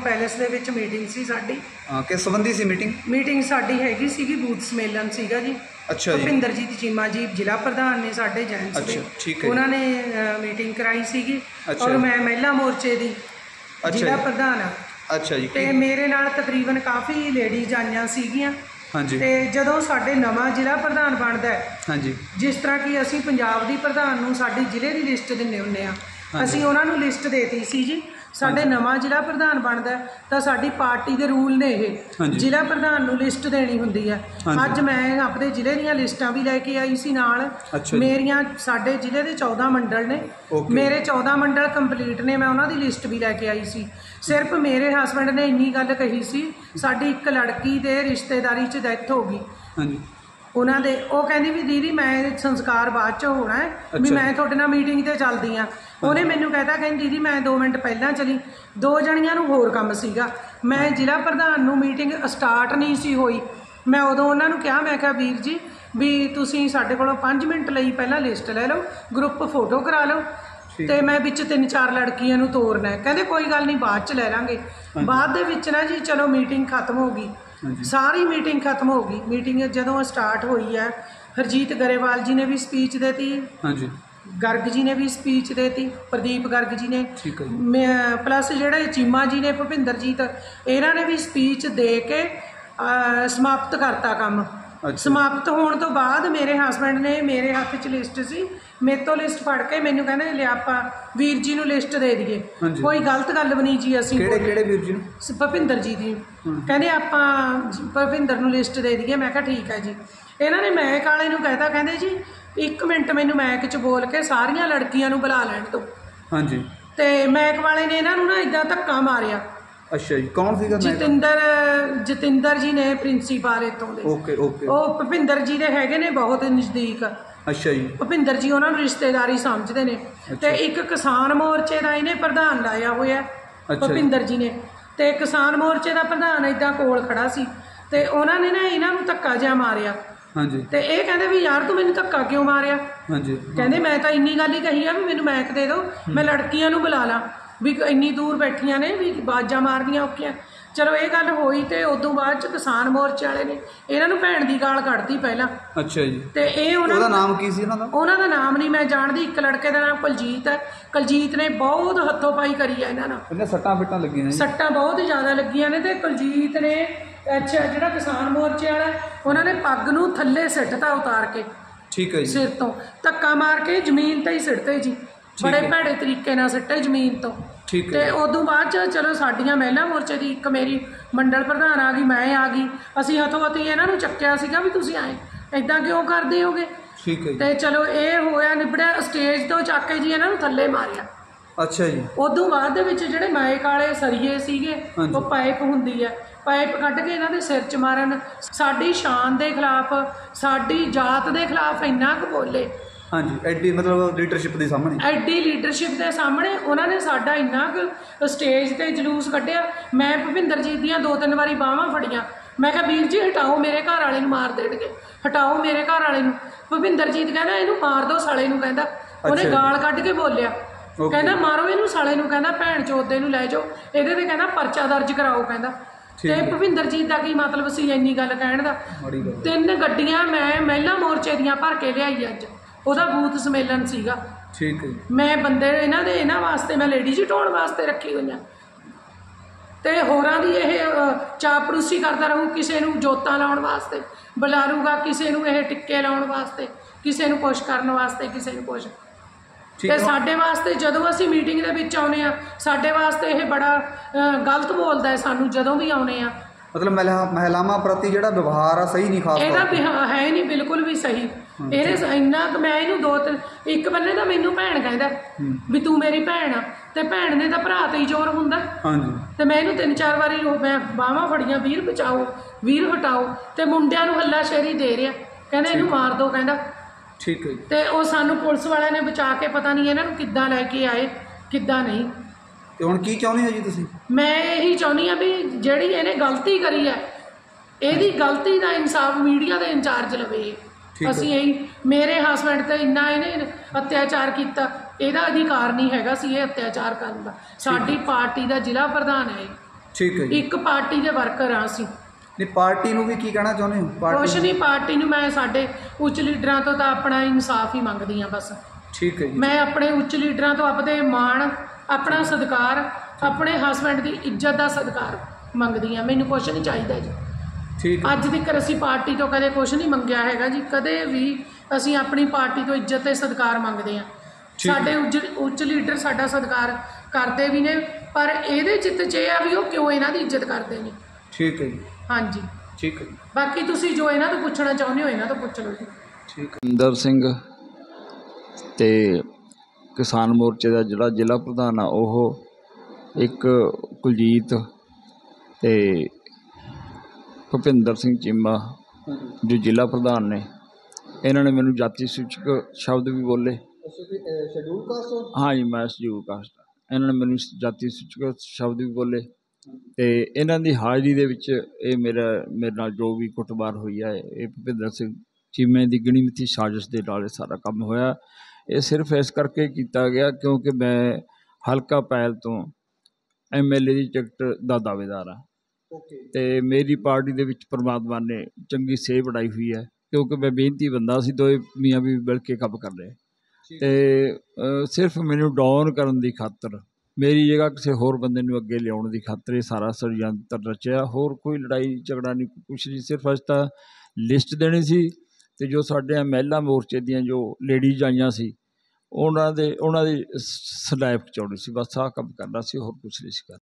Palace ਦੇ ਵਿੱਚ meeting ਸੀ ਸਾਡੀ। ਅਹ ਕਿਸ ਸੰਬੰਧੀ ਸੀ ਮੀਟਿੰਗ? ਮੀਟਿੰਗ ਸਾਡੀ ਹੈਗੀ ਸੀਗੀ ਬੂਥ ਸਮੇਲਨ ਸੀਗਾ ਜੀ। ਅੱਛਾ ਜੀ। ਭੁਪਿੰਦਰਜੀਤ ਚੀਮਾ ਜੀ ਜ਼ਿਲ੍ਹਾ ਪ੍ਰਧਾਨ ਨੇ ਸਾਡੇ ਜੈਂਟਸ ਦੇ ਅੱਛਾ, ਠੀਕ ਹੈ ਜੀ। ਉਹਨਾਂ ਨੇ ਮੀਟਿੰਗ ਕਰਾਈ ਸੀਗੀ। ਅੱਛਾ। ਔਰ ਜੀ। ਮੈਂ ਮਹਿਲਾ ਮੋਰਚੇ ਦੀ ਅੱਛਾ ਜ਼ਿਲ੍ਹਾ ਜੀ। ਪ੍ਰਧਾਨ ਆ ਅੱਛਾ ਜੀ। ਤੇ ਮੇਰੇ ਨਾਲ ਤਕਰੀਬਨ ਕਾਫੀ ਲੇਡੀਜ਼ ਆਈਆਂ ਸੀਗੀਆਂ। ਹਾਂਜੀ। ਤੇ ਜਦੋਂ ਸਾਡੇ ਨਵਾਂ ਜ਼ਿਲ੍ਹਾ ਪ੍ਰਧਾਨ ਬਣਦਾ ਹੈ ਹਾਂਜੀ। ਜਿਸ ਤਰ੍ਹਾਂ ਕਿ ਅਸੀਂ ਪੰਜਾਬ ਦੀ ਪ੍ਰਧਾਨ ਨੂੰ ਸਾਡੀ ਜ਼ਿਲ੍ਹੇ ਦੀ ਲਿਸਟ ਦਿੰਨੇ ਹੁੰਨੇ ਆ ਹਾਂਜੀ। ਅਸੀਂ ਉਹਨਾਂ ਨੂੰ ਲਿਸਟ ਦੇਤੀ ਸੀ ਜੀ। ਸਾਡੇ ਨਵਾਂ ਜ਼ਿਲ੍ਹਾ ਪ੍ਰਧਾਨ ਬਣਦਾ ਤਾਂ ਸਾਡੀ ਪਾਰਟੀ ਦੇ ਰੂਲ ਨੇ ਇਹ। ਜ਼ਿਲ੍ਹਾ ਪ੍ਰਧਾਨ ਨੂੰ ਲਿਸਟ ਦੇਣੀ ਹੁੰਦੀ ਹੈ। ਅੱਜ ਮੈਂ ਆਪਣੇ ਜ਼ਿਲ੍ਹੇ ਦੀਆਂ ਲਿਸਟਾਂ ਵੀ ਲੈ ਕੇ ਆਈ ਸੀ ਨਾਲ। ਮੇਰੀਆਂ ਸਾਡੇ ਜ਼ਿਲ੍ਹੇ ਦੇ 14 ਮੰਡਲ ਨੇ। ਮੇਰੇ 14 ਮੰਡਲ ਕੰਪਲੀਟ ਨੇ ਮੈਂ ਉਹਨਾਂ ਦੀ ਲਿਸਟ ਵੀ ਲੈ ਕੇ ਆਈ ਸੀ ਸਿਰਫ ਮੇਰੇ ਹਸਬੰਡ ਨੇ ਇੰਨੀ ਗੱਲ ਕਹੀ ਸੀ ਸਾਡੀ ਇੱਕ ਲੜਕੀ ਦੇ ਰਿਸ਼ਤੇਦਾਰੀ 'ਚ ਡੈਥ ਹੋ ਗਈ ਹਾਂਜੀ ਉਹਨਾਂ ਦੇ ਉਹ ਕਹਿੰਦੀ ਵੀ ਦੀਦੀ ਮੈਂ ਸੰਸਕਾਰ ਬਾਅਦ ਚ ਹੋਣਾ ਹੈ ਵੀ। ਮੈਂ ਤੁਹਾਡੇ ਨਾਲ ਮੀਟਿੰਗ ਤੇ ਚੱਲਦੀ ਆ ਉਹਨੇ ਮੈਨੂੰ ਕਹਿਤਾ ਕਹਿੰਦੀ ਦੀਦੀ ਮੈਂ 2 ਮਿੰਟ ਪਹਿਲਾਂ ਚਲੀ। ਦੋ ਜਣੀਆਂ ਨੂੰ ਹੋਰ ਕੰਮ ਸੀਗਾ। ਮੈਂ ਜ਼ਿਲ੍ਹਾ ਪ੍ਰਧਾਨ ਨੂੰ ਮੀਟਿੰਗ ਸਟਾਰਟ ਨਹੀਂ ਸੀ ਹੋਈ। ਮੈਂ ਉਦੋਂ ਉਹਨਾਂ ਨੂੰ ਕਿਹਾ ਮੈਂ ਕਿਹਾ ਵੀਰ ਜੀ ਵੀ ਤੁਸੀਂ ਸਾਡੇ ਕੋਲੋਂ 5 ਮਿੰਟ ਲਈ ਪਹਿਲਾਂ ਲਿਸਟ ਲੈ ਲਓ ਗਰੁੱਪ ਫੋਟੋ ਕਰਾ ਲਓ। ਤੇ ਮੈਂ ਵਿੱਚ ਤਿੰਨ ਚਾਰ ਲੜਕੀਆਂ ਨੂੰ ਤੋਰਨਾ ਕਹਿੰਦੇ ਕੋਈ ਗੱਲ ਨਹੀਂ ਬਾਅਦ ਚ ਲੈ ਲਾਂਗੇ। ਬਾਅਦ ਦੇ ਵਿੱਚ ਨਾ ਜੀ ਚਲੋ ਮੀਟਿੰਗ ਖਤਮ ਹੋ ਗਈ। ਸਾਰੀ ਮੀਟਿੰਗ ਖਤਮ ਹੋ ਗਈ। ਮੀਟਿੰਗ ਜਦੋਂ ਸਟਾਰਟ ਹੋਈ ਹੈ ਹਰਜੀਤ ਗਰੇਵਾਲ ਜੀ ਨੇ ਵੀ ਸਪੀਚ ਦੇਤੀ ਹਾਂਜੀ। ਗਰਗ ਜੀ ਨੇ ਵੀ ਸਪੀਚ ਦੇਤੀ ਪ੍ਰਦੀਪ ਗਰਗ ਜੀ ਨੇ। ਠੀਕ ਹੈ ਜੀ। ਪਲੱਸ ਜਿਹੜੇ ਚੀਮਾ ਜੀ ਨੇ ਭੁਪਿੰਦਰਜੀਤ ਇਹਨਾਂ ਨੇ ਵੀ ਸਪੀਚ ਦੇ ਕੇ ਸਮਾਪਤ ਕਰਤਾ ਕੰਮ। ਸਮਾਪਤ ਹੋਣ ਤੋਂ ਬਾਅਦ ਮੇਰੇ ਹਸਬੰਡ ਨੇ ਮੇਰੇ ਹੱਥ 'ਚ ਲਿਸਟ ਸੀ। ਮੇਰੇ ਤੋਂ ਲਿਸਟ ਫੜ ਕੇ ਮੈਨੂੰ ਕਹਿੰਦੇ ਲਿਆ ਆਪਾਂ ਵੀਰ ਜੀ ਨੂੰ ਲਿਸਟ ਦੇ ਦਈਏ। ਕੋਈ ਗਲਤ ਗੱਲ ਬਣੀ ਜੀ ਅਸੀਂ ਕਿਹੜੇ ਕਿਹੜੇ ਵੀਰ ਜੀ ਨੂੰ? ਭੁਪਿੰਦਰ ਜੀ ਦੀ। ਕਹਿੰਦੇ ਆਪਾਂ ਭੁਪਿੰਦਰ ਨੂੰ ਲਿਸਟ ਦੇ ਦਈਏ। ਮੈਂ ਕਿਹਾ ਠੀਕ ਹੈ ਜੀ। ਇਹਨਾਂ ਨੇ ਮੈਕ ਵਾਲੇ ਨੂੰ ਕਹਿਤਾ ਕਹਿੰਦੇ ਜੀ ਇੱਕ ਮਿੰਟ ਮੈਨੂੰ ਮੈਕ 'ਚ ਬੋਲ ਕੇ ਸਾਰੀਆਂ ਲੜਕੀਆਂ ਨੂੰ ਬੁਲਾ ਲੈਣ ਦਿਓ। ਹਾਂਜੀ। ਤੇ ਮੈਕ ਵਾਲੇ ਨੇ ਇਹਨਾਂ ਨੂੰ ਨਾ ਇਦਾਂ ਧੱਕਾ ਮਾਰਿਆ। ਅੱਛਾ ਜੀ ਕੌਣ ਸੀਗਾ ਮੈਂ ਜਤਿੰਦਰ ਜਤਿੰਦਰ ਜੀ ਨੇ ਪ੍ਰਿੰਸੀਪਲ ਇੱਥੋਂ ਦੇ ਓਕੇ ਓਕੇ। ਉਹ ਭੁਪਿੰਦਰ ਜੀ ਦੇ ਹੈਗੇ ਨੇ ਬਹੁਤ ਨਜ਼ਦੀਕ। ਅੱਛਾ ਜੀ। ਭੁਪਿੰਦਰ ਜੀ ਉਹਨਾਂ ਨੂੰ ਰਿਸ਼ਤੇਦਾਰੀ ਸਮਝਦੇ ਨੇ। ਤੇ। ਇੱਕ ਕਿਸਾਨ ਮੋਰਚੇ ਦਾ ਇਹਨੇ ਪ੍ਰਧਾਨ ਲਾਇਆ ਹੋਇਆ। ਭੁਪਿੰਦਰ ਜੀ ਨੇ। ਤੇ ਕਿਸਾਨ ਮੋਰਚੇ ਦਾ ਪ੍ਰਧਾਨ ਏਦਾਂ ਕੋਲ ਖੜਾ ਸੀ। ਤੇ ਉਹਨਾਂ ਨੇ ਨਾ ਇਹਨਾਂ ਨੂੰ ਧੱਕਾ ਜਿਹਾ ਮਾਰਿਆ। ਹਾਂਜੀ। ਤੇ ਇਹ ਕਹਿੰਦੇ ਵੀ ਯਾਰ ਤੂੰ ਮੈਨੂੰ ਧੱਕਾ ਕਿਉਂ ਮਾਰਿਆ? ਹਾਂਜੀ। ਕਹਿੰਦੇ ਮੈਂ ਤਾਂ ਇੰਨੀ ਗੱਲ ਹੀ ਕਹੀ ਆ ਵੀ ਮੈਨੂੰ ਮੈਕ ਦੇ ਦਿਓ। ਮੈਂ ਲੜਕੀਆਂ ਨੂੰ ਬੁਲਾ ਲਾਂ। ਵੀ ਇੰਨੀ ਦੂਰ ਬੈਠੀਆਂ ਨੇ ਵੀ ਬਾਜਾਂ ਮਾਰਦੀਆਂ ਔਖੀਆਂ। ਚਲੋ ਇਹ ਗੱਲ ਹੋਈ ਤੇ ਉਦੋਂ ਬਾਅਦ ਚ ਕਿਸਾਨ ਮੋਰਚੇ ਵਾਲੇ ਨੇ ਇਹਨਾਂ ਨੂੰ ਭੈਣ ਦੀ ਗਾਲ ਕੱਢਤੀ ਪਹਿਲਾਂ। ਅੱਛਾ ਜੀ। ਤੇ ਇਹ ਉਹਨਾਂ ਉਹਦਾ ਨੂੰ- ਨਾਮ ਕੀ ਸੀ ਉਹਨਾਂ ਦਾ? ਉਹਨਾਂ ਦਾ ਨਾਮ ਨਹੀਂ ਮੈਂ ਜਾਣਦੀ ਇੱਕ ਲੜਕੇ ਦਾ ਨਾਮ ਕੁਲਜੀਤ ਹੈ। ਕੁਲਜੀਤ ਨੇ ਬਹੁਤ ਹੱਥੋਂ ਪਾਈ ਕਰੀ ਹੈ ਇਹਨਾਂ ਨਾਲ। ਇਹਨੇ ਸੱਟਾਂ ਫਿੱਟਾਂ ਲੱਗੀਆਂ ਜੀ? ਸੱਟਾਂ ਬਹੁਤ ਜ਼ਿਆਦਾ ਲੱਗੀਆਂ ਨੇ ਤੇ ਕੁਲਜੀਤ ਨੇ ਅੱਛਾ ਜਿਹੜਾ ਕਿਸਾਨ ਮੋਰਚੇ ਵਾਲਾ ਉਹਨਾਂ ਨੇ ਪੱਗ ਨੂੰ ਥੱਲੇ ਸਿੱਟਤਾ ਉਤਾਰ ਕੇ। ਠੀਕ ਹੈ ਜੀ। ਸਿਰ ਤੋਂ। ਧੱਕਾ ਮਾਰ ਕੇ ਜ਼ਮੀਨ ਤੇ ਹੀ ਸਿੱਟਦੇ ਜੀ। ਬੜੇ। ਭੈੜੇ ਤਰੀਕੇ ਨਾਲ ਸਿੱਟੇ ਜ਼ਮੀਨ ਤੋਂ। ਠੀਕ ਤੇ ਉਦੋਂ ਬਾਅਦ ਚ ਚਲੋ ਸਾਡੀਆਂ ਮਹਿਲਾ ਮੋਰਚੇ ਦੀ ਇੱਕ ਮੇਰੀ ਮੰਡਲ ਪ੍ਰਧਾਨ ਆ ਗਈ ਮੈਂ ਆ ਗਈ। ਅਸੀਂ ਹੱਥੋਂ ਹੱਥੀ ਇਹਨਾਂ ਨੂੰ ਚੱਕਿਆ ਸੀਗਾ ਵੀ ਤੁਸੀਂ ਆਏ। ਐਦਾਂ ਕਿਉਂ ਕਰਦੇ ਹੋਗੇ? ਠੀਕ ਹੈ ਤੇ ਚਲੋ ਇਹ ਹੋਇਆ ਨਿਬੜਿਆ ਸਟੇਜ ਤੋਂ ਚੱਕ ਕੇ ਜੀ ਇਹਨਾਂ ਨੂੰ ਥੱਲੇ ਮਾਰਿਆ। ਅੱਛਾ ਜੀ। ਉਦੋਂ ਬਾਅਦ ਦੇ ਵਿੱਚ ਜਿਹੜੇ ਮਾਇਕ ਵਾਲੇ ਸਰੀਏ ਸੀਗੇ। ਉਹ ਪਾਈਪ ਹੁੰਦੀ ਹੈ। ਪਾਈਪ ਕੱਢ ਕੇ ਇਹਨਾਂ ਦੇ ਸਿਰ 'ਚ ਮਾਰਨ। ਸਾਡੀ ਸ਼ਾਨ ਦੇ ਖਿਲਾਫ ਸਾਡੀ ਜਾਤ ਦੇ ਖਿਲਾਫ ਇੰਨਾ ਕੁ ਬੋਲੇ। ਹਾਂਜੀ ਐਡੀ ਮਤਲਬ ਲੀਡਰਸ਼ਿਪ ਦੇ ਸਾਹਮਣੇ। ਐਡੀ ਲੀਡਰਸ਼ਿਪ ਦੇ ਸਾਹਮਣੇ ਉਹਨਾਂ ਨੇ ਸਾਡਾ ਇੰਨਾ ਕੁ ਸਟੇਜ ਤੇ ਜਲੂਸ ਕੱਢਿਆ। ਮੈਂ ਭੁਪਿੰਦਰ ਜੀ ਦੀਆਂ ਦੋ ਤਿੰਨ ਵਾਰੀ ਬਾਹਾਂ ਫੜੀਆਂ। ਮੈਂ ਕਿਹਾ ਵੀਰ ਜੀ ਹਟਾਓ ਮੇਰੇ ਘਰ ਵਾਲੇ ਨੂੰ ਮਾਰ ਦੇਣਗੇ। ਹਟਾਓ ਮੇਰੇ ਘਰ ਵਾਲੇ ਨੂੰ। ਭੁਪਿੰਦਰ ਜੀਤ ਕਹਿੰਦਾ ਇਹਨੂੰ ਮਾਰ ਦਿਓ ਸਾਲੇ ਨੂੰ ਕਹਿੰਦਾ। ਉਹਨੇ। ਗਾਲ ਕੱਢ ਕੇ ਬੋਲਿਆ. ਕਹਿੰਦਾ ਮਾਰੋ ਇਹਨੂੰ ਸਾਲੇ ਨੂੰ ਕਹਿੰਦਾ ਭੈਣ ਚੋਦੇ ਨੂੰ ਲੈ ਜਾਓ। ਇਹਦੇ ਤੇ ਕਹਿੰਦਾ ਪਰਚਾ ਦਰਜ ਕਰਾਓ ਕਹਿੰਦਾ। ਤੇ ਹੈ। ਭੁਪਿੰਦਰ ਜੀਤ ਦਾ ਕੀ ਮਤਲਬ ਸੀ ਇੰਨੀ ਗੱਲ ਕਹਿਣ ਦਾ? ਤਿੰਨ ਗੱਡੀਆਂ ਮੈਂ ਮਹਿਲਾ ਮੋਰਚੇ ਦੀਆਂ ਭਰ ਕੇ ਲਿਆਈ ਅੱਜ। ਉਹਦਾ ਬੂਥ ਸਮੇਲਨ ਸੀਗਾ। ਠੀਕ ਹੈ ਮੈਂ ਬੰਦੇ ਇਹਨਾਂ ਦੇ ਇਹਨਾਂ ਵਾਸਤੇ ਮੈਂ ਲੇਡੀਜ਼ ਢੋਣ ਵਾਸਤੇ ਰੱਖੀ ਹੋਈਆਂ ਤੇ ਹੋਰਾਂ ਦੀ ਇਹ ਅ, ਚਾਪੜੂਸੀ ਕਰਦਾ ਰਹੂ ਕਿਸੇ ਨੂੰ ਜੋਤਾਂ ਲਾਉਣ ਵਾਸਤੇ ਬੁਲਾਰੂਗਾ ਕਿਸੇ ਨੂੰ ਇਹ ਟਿੱਕੇ ਲਾਉਣ ਵਾਸਤੇ ਕਿਸੇ ਨੂੰ ਕੁਛ ਕਰਨ ਵਾਸਤੇ ਕਿਸੇ ਨੂੰ ਕੁਛ ਤੇ ਸਾਡੇ ਵਾਸਤੇ ਜਦੋਂ ਅਸੀਂ ਮੀਟਿੰਗ ਦੇ ਵਿੱਚ ਆਉਨੇ ਆ ਸਾਡੇ ਵਾਸਤੇ ਇਹ ਬੜਾ ਗਲਤ ਬੋਲਦਾ ਹੈ ਸਾਨੂੰ ਜਦੋਂ ਵੀ ਆਉਨੇ ਆ। ਮਤਲਬ ਮਹਿਲਾ ਮਹਿਲਾਵਾਂ ਪ੍ਰਤੀ ਜਿਹੜਾ ਵਿਵਹਾਰ ਆ ਸਹੀ ਨਹੀਂ ਖਾਸ ਇਹਦਾ ਵਿਹਾ- ਹੈ ਨਹੀਂ ਬਿਲਕੁਲ ਵੀ ਸਹੀ। ਇਹਨੇ ਸ- ਇੰਨਾ ਕੁ ਮੈਂ ਇਹਨੂੰ ਦੋ ਤਿੰਨ ਇੱਕ ਬੰਨੇ ਤਾਂ ਮੈਨੂੰ ਭੈਣ ਕਹਿੰਦਾ। ਵੀ ਤੂੰ ਮੇਰੀ ਭੈਣ ਆ ਤੇ ਭੈਣ ਨੇ ਤਾਂ ਭਰਾ ਤੇ ਹੀ ਜ਼ੋਰ ਹੁੰਦਾ। ਹਾਂਜੀ। ਤੇ ਮੈਂ ਇਹਨੂੰ ਤਿੰਨ ਚਾਰ ਵਾਰੀ ਉਹ ਮੈਂ ਬਾਹਾਂ ਫੜੀਆਂ ਵੀਰ ਬਚਾਓ ਵੀਰ ਹਟਾਓ ਤੇ ਮੁੰਡਿਆਂ ਨੂੰ ਹੱਲਾ ਸ਼ੇਰੀ ਦੇ ਰਿਹਾ। ਕਹਿੰਦਾ ਇਹਨੂੰ ਮਾਰ ਦੋ ਕਹਿੰਦਾ। ਠੀਕ ਹੈ ਜੀ। ਤੇ ਉਹ ਸਾਨੂੰ ਪੁਲਿਸ ਵਾਲਿਆਂ ਨੇ ਬਚਾ ਕੇ ਪਤਾ ਨਹੀਂ ਇਹਨਾਂ ਨੂੰ ਕਿੱਦਾਂ ਲੈ ਕੇ ਆਏ ਕਿੱਦਾਂ ਨਹੀਂ। ਤੇ ਹੁਣ ਕੀ ਚਾਹੁੰਦੇ ਹੋ ਜੀ ਤੁਸੀਂ? ਮੈਂ ਇਹੀ ਚਾਹੁੰਦੀ ਆ ਵੀ ਜਿਹੜੀ ਇਹਨੇ ਗਲਤੀ ਕਰੀ ਹੈ ਇਹਦੀ ਗਲਤੀ ਦਾ ਇਨਸਾਫ ਮੀਡੀਆ ਦੇ ਇੰਚਾਰਜ ਲਵੇ ਹੈ। ਅਸੀਂ ਇਹੀ ਮੇਰੇ ਹਸਬੰਡ ਤੇ ਇੰਨਾ ਇਹਨੇ ਅਤਿਆਚਾਰ ਕੀਤਾ ਇਹਦਾ ਅਧਿਕਾਰ ਨਹੀਂ ਹੈਗਾ ਸੀ ਇਹ ਅਤਿਆਚਾਰ ਕਰਨ ਦਾ। ਸਾਡੀ ਪਾਰਟੀ ਦਾ ਜ਼ਿਲ੍ਹਾ ਪ੍ਰਧਾਨ ਹੈ ਇਹ। ਠੀਕ ਹੈ ਜੀ। ਇੱਕ ਪਾਰਟੀ ਦੇ ਵਰਕਰ ਆ ਅਸੀਂ। ਨਹੀਂ ਪਾਰਟੀ ਨੂੰ ਵੀ ਕੀ ਕਹਿਣਾ ਚਾਹੁੰਦੇ ਹੋ? ਕੁਛ ਪਾਰਟੀ ਨਹੀਂ ਪਾਰਟੀ ਨੂੰ ਮੈਂ ਸਾਡੇ ਉੱਚ ਲੀਡਰਾਂ ਤੋਂ ਤਾਂ ਆਪਣਾ ਇਨਸਾਫ ਹੀ ਮੰਗਦੀ ਆ ਬਸ। ਠੀਕ ਹੈ ਜੀ। ਮੈਂ ਆਪਣੇ ਉੱਚ ਲੀਡਰਾਂ ਤੋਂ ਆਪਦੇ ਮਾਣ ਆਪਣਾ ਸਤਿਕਾਰ ਆਪਣੇ ਹਸਬੰਡ ਦੀ ਇੱਜ਼ਤ ਦਾ ਸਤਿਕਾਰ ਮੰਗਦੀ ਆ ਮੈਨੂੰ ਕੁਛ ਨਹੀਂ ਚਾਹੀਦਾ ਜੀ। ਠੀਕ ਹੈ ਅੱਜ ਤੱਕ ਅਸੀਂ ਪਾਰਟੀ ਤੋਂ ਕਦੇ ਕੁਛ ਨਹੀਂ ਮੰਗਿਆ ਹੈਗਾ ਜੀ। ਕਦੇ ਵੀ ਅਸੀਂ ਆਪਣੀ ਪਾਰਟੀ ਤੋਂ ਇੱਜ਼ਤ ਤੇ ਸਤਿਕਾਰ ਮੰਗਦੇ ਆ। ਸਾਡੇ ਉੱਚ ਲੀਡਰ ਸਾਡਾ ਸਤਿਕਾਰ ਕਰਦੇ ਵੀ ਨੇ ਪਰ ਇਹਦੇ ਚਿੱਤ 'ਚ ਇਹ ਆ ਵੀ ਉਹ ਕਿਉਂ ਇਹਨਾਂ ਦੀ ਇੱਜ਼ਤ ਕਰਦੇ ਨੇ? ਠੀਕ ਹੈ ਜੀ। ਹਾਂਜੀ। ਠੀਕ ਹੈ ਜੀ। ਬਾਕੀ ਤੁਸੀਂ ਜੋ ਇਹਨਾਂ ਤੋਂ ਪੁੱਛਣਾ ਚਾਹੁੰਦੇ ਹੋ ਇਹਨਾਂ ਤੋਂ ਪੁੱਛ ਲਓ ਜੀ। ਠੀਕ ਹੈ। ਇੰਦਰ ਸਿੰਘ ਤੇ ਕਿਸਾਨ ਮੋਰਚੇ ਦਾ ਜਿਹੜਾ ਜ਼ਿਲ੍ਹਾ ਪ੍ਰਧਾਨ ਆ ਉਹ ਇੱਕ ਕੁਲਜੀਤ ਤੇ ਭੁਪਿੰਦਰ ਸਿੰਘ ਚੀਮਾ ਜੋ ਜ਼ਿਲ੍ਹਾ ਪ੍ਰਧਾਨ ਨੇ। ਇਹਨਾਂ ਨੇ ਮੈਨੂੰ ਜਾਤੀ ਸੂਚਕ ਸ਼ਬਦ ਵੀ ਬੋਲੇ। ਸ਼ਡਿਊਲ ਕਾਸਟ ਹਾਂ? ਜੀ ਮੈਂ ਸਜੀਵ ਕਾਸਟ। ਇਹਨਾਂ ਨੇ ਮੈਨੂੰ ਜਾਤੀ ਸੂਚਕ ਸ਼ਬਦ ਵੀ ਬੋਲੇ ਤੇ ਇਹਨਾਂ ਦੀ ਹਾਜ਼ਰੀ ਦੇ ਵਿੱਚ ਇਹ ਮੇਰਾ ਮੇਰੇ ਨਾਲ ਜੋ ਵੀ ਕੁੱਟਮਾਰ ਹੋਈ ਹੈ ਇਹ ਭੁਪਿੰਦਰ ਸਿੰਘ ਚੀਮੇ ਦੀ ਗਿਣੀਮਤੀ ਸਾਜ਼ਿਸ਼ ਦੇ ਨਾਲ ਇਹ ਸਾਰਾ ਕੰਮ ਹੋਇਆ। ਇਹ ਸਿਰਫ ਇਸ ਕਰਕੇ ਕੀਤਾ ਗਿਆ ਕਿਉਂਕਿ ਮੈਂ ਹਲਕਾ ਪੈਲ ਤੋਂ ਐਮਐਲਏ ਦੀ ਟਿਕਟ ਦਾ ਦਾਅਵੇਦਾਰ ਹਾਂ। ਓਕੇ। ਤੇ ਮੇਰੀ ਪਾਰਟੀ ਦੇ ਵਿੱਚ ਪ੍ਰਮਾਤਮਾ ਨੇ ਚੰਗੀ ਸੇਹ ਬਣਾਈ ਹੋਈ ਹੈ ਕਿਉਂਕਿ ਮੈਂ ਮਿਹਨਤੀ ਬੰਦਾ ਸੀ ਦੋਏ ਮੀਆਂ ਵੀ ਮਿਲ ਕੇ ਕੰਮ ਕਰ ਰਹੇ। ਤੇ ਸਿਰਫ ਮੈਨੂੰ ਡਾਊਨ ਕਰਨ ਦੀ ਖਾਤਰ ਮੇਰੀ ਜਗ੍ਹਾ ਕਿਸੇ ਹੋਰ ਬੰਦੇ ਨੂੰ ਅੱਗੇ ਲਿਆਉਣ ਦੀ ਖਾਤਰ ਇਹ ਸਾਰਾ ષਡਯੰਤਰ ਰਚਿਆ। ਹੋਰ ਕੋਈ ਲੜਾਈ ਝਗੜਾ ਨਹੀਂ ਕੁਛ ਨਹੀਂ ਸਿਰਫ ਅੱਜ ਤਾਂ ਲਿਸਟ ਦੇਣੀ ਸੀ ਤੇ ਜੋ ਸਾਡੇ ਮਹਿਲਾ ਮੋਰਚੇ ਦੀਆਂ ਜੋ ਲੇਡੀਜ਼ ਆਈਆਂ ਸੀ ਉਹਨਾਂ ਦੇ, ਉਹਨਾਂ ਦੀ ਸਲੈਬ ਚਾਉਣੀ ਸੀ, ਬਸ ਆਹ ਕੰਮ ਕਰਨਾ ਸੀ, ਹੋਰ ਕੁਛ ਨਹੀਂ ਸੀ ਕਰਨਾ।